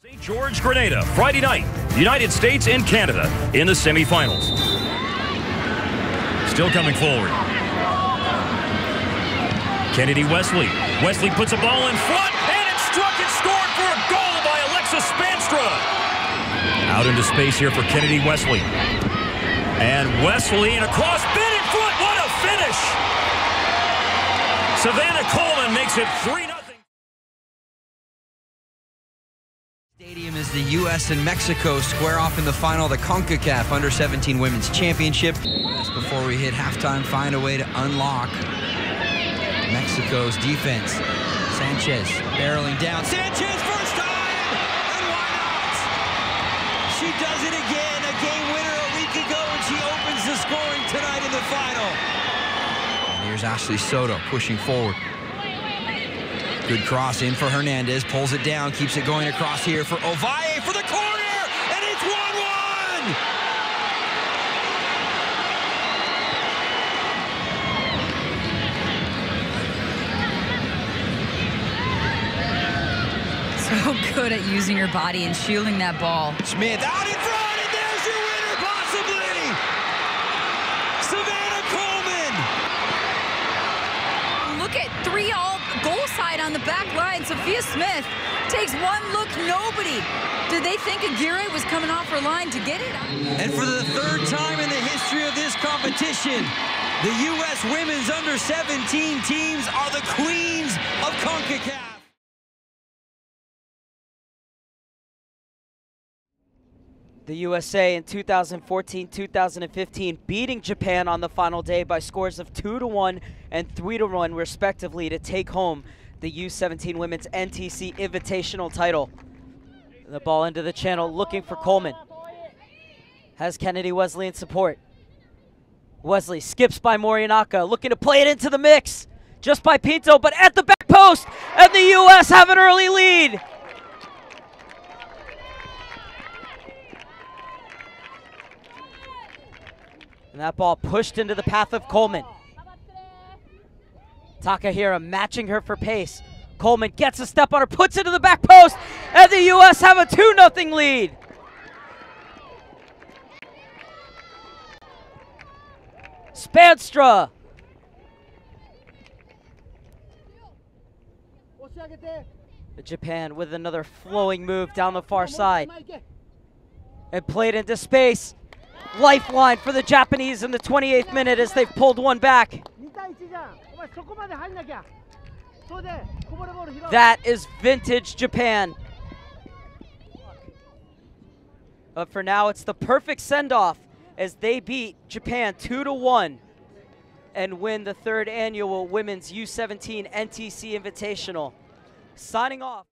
St. George Grenada, Friday night, United States and Canada in the semifinals. Still coming forward. Kennedy Wesley. Wesley puts a ball in front, and it's struck and scored for a goal by Alexa Spaanstra. Out into space here for Kennedy Wesley. And Wesley and across, bid in front. What a finish! Civana Kuhlmann makes it 3 0. Is the U.S. and Mexico square off in the final of the CONCACAF Under 17 Women's Championship. Just before we hit halftime, find a way to unlock Mexico's defense. Sanchez barreling down. Sanchez first time! And why not? She does it again. A game winner a week ago, and she opens the scoring tonight in the final. And here's Ashley Soto pushing forward. Good cross in for Hernandez, pulls it down, keeps it going across here for Ovalle for the corner, and it's 1-1! So good at using your body and shielding that ball. Smith out in front, and there's your winner, possibly! Civana Kuhlmann! Look at three all goal side on the back line. Sophia Smith takes one look, nobody. Did they think Aguirre was coming off her line to get it? And for the third time in the history of this competition, the U.S. women's under 17 teams are the queens of CONCACAF. The USA in 2014-2015 beating Japan on the final day by scores of 2 to 1 and 3 to 1 respectively to take home the U17 Women's NTC Invitational title. The ball into the channel looking for Kuhlmann. Has Kennedy Wesley in support. Wesley skips by Morianaka, looking to play it into the mix. Just by Pinto, but at the back post, and the U.S. have an early lead. And that ball pushed into the path of Kuhlmann. Takahira matching her for pace. Kuhlmann gets a step on her, puts it to the back post, and the U.S. have a 2 0 lead. Spaanstra. Japan with another flowing move down the far side. And played into space. Lifeline for the Japanese in the 28th minute as they've pulled one back. That is vintage Japan. But for now, it's the perfect send-off as they beat Japan 2 to 1 and win the third annual Women's U17 NTC Invitational. Signing off.